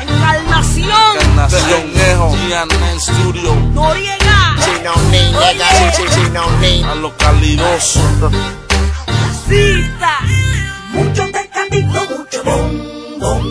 Encarnación. Encarnación. Nejo. el Studio. Noriega. Chino Ni. Chino Ni. A lo calidoso. Cita. Mucho tecatito, mucho bom, bom.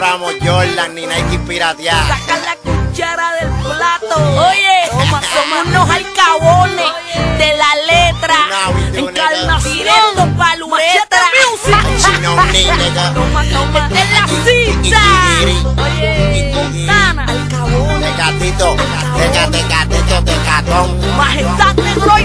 compramos Jordan ni Nike pirateada. Saca la cuchara del plato. Oye, toma, somos unos alcabones Oye. de la letra. Encarnación paluetra. Toma, toma. De la cita. Oye, Montana. Alcabones. Tecatito. Tecatito, tecatón. Majestad, negro